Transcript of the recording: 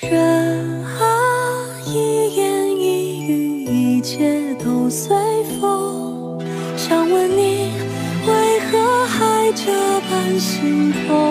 人啊，一言一语，一切都随风。想问你为何还这般心痛？